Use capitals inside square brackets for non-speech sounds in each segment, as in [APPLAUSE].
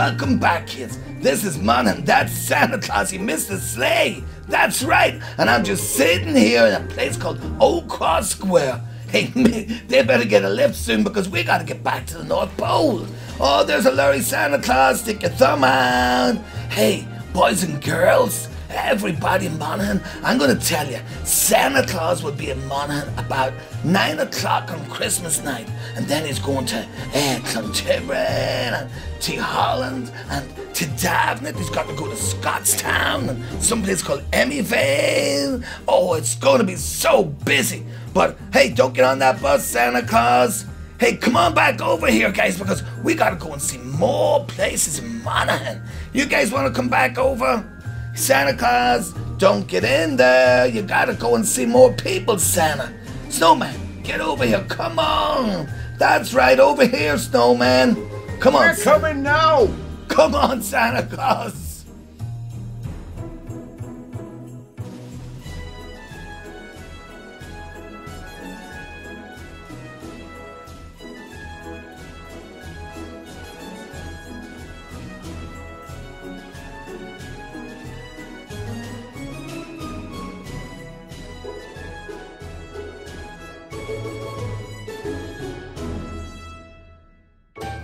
Welcome back, kids. This is Monaghan. That's Santa Claus. He missed the sleigh. That's right. And I'm just sitting here in a place called Old Cross Square. Hey, [LAUGHS] they better get a lift soon because we gotta get back to the North Pole. Oh, there's a Larry Santa Claus. Stick your thumb out. Hey, boys and girls, everybody in Monaghan, I'm going to tell you, Santa Claus will be in Monaghan about 9 o'clock on Christmas night. And then he's going to uh, and Tyholland and to Davenant. He's got to go to Scotstown and someplace called Emyvale. Oh, it's going to be so busy. But hey, don't get on that bus, Santa Claus. Hey, come on back over here, guys, because we gotta go and see more places in Monaghan. You guys wanna come back over? Santa Claus, don't get in there. You gotta go and see more people, Santa. Snowman, get over here. Come on. That's right, over here, Snowman. Come on. We're coming now. Come on, Santa Claus.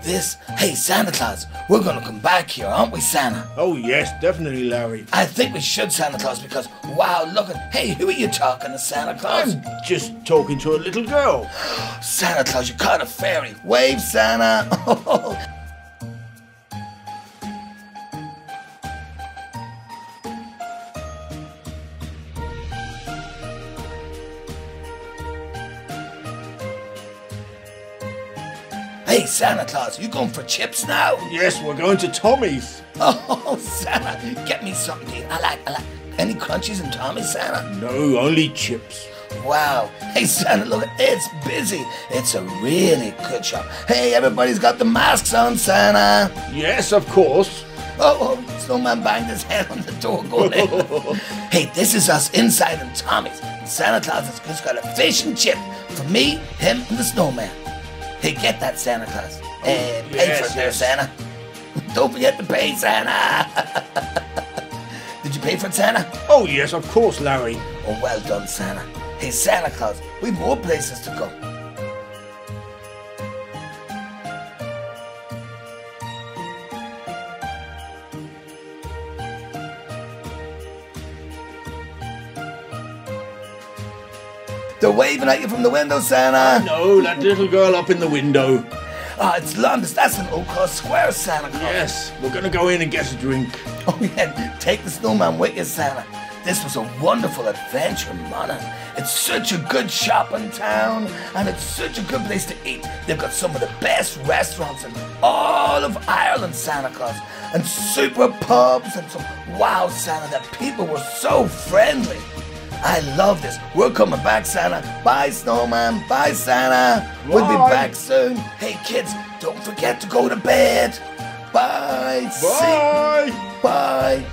This. Hey, Santa Claus, we're gonna come back here, aren't we, Santa? Oh, yes, definitely, Larry. I think we should, Santa Claus, because wow, look at. Hey, who are you talking to, Santa Claus? I'm just talking to a little girl. [GASPS] Santa Claus, you caught a fairy. Wave, Santa. [LAUGHS] Oh, Hey, Santa Claus, you going for chips now? Yes, we're going to Tommy's. [LAUGHS] Oh, Santa, get me something to eat. I like, I like. Any crunchies in Tommy's, Santa? No, only chips. Wow. Hey, Santa, look, it's busy. It's a really good shop. Hey, everybody's got the masks on, Santa. Yes, of course. Oh, oh snowman banged his head on the door going in. [LAUGHS] hey, this is us inside in Tommy's. Santa Claus has just got a fish and chip for me, him, and the snowman. Hey, get that, Santa Claus. Hey, pay yes, for it there, yes. Santa. [LAUGHS] Don't forget to pay, Santa. [LAUGHS] Did you pay for it, Santa? Oh, yes, of course, Larry. Oh, well done, Santa. Hey, Santa Claus, we've more places to go. They're waving at you from the window, Santa. No, that little girl up in the window. Oh, it's London. That's an Old Cross Square, Santa Claus. Yes, we're going to go in and get a drink. [LAUGHS] Oh, yeah. Take the snowman with you, Santa. This was a wonderful adventure, Mana. It's such a good shopping town, and it's such a good place to eat. They've got some of the best restaurants in all of Ireland, Santa Claus, and super pubs, and some wow, Santa, that people were so friendly. I love this. We're coming back, Santa. Bye, Snowman. Bye, Santa. We'll be back soon. Hey, kids, don't forget to go to bed. Bye. See- Bye. Bye.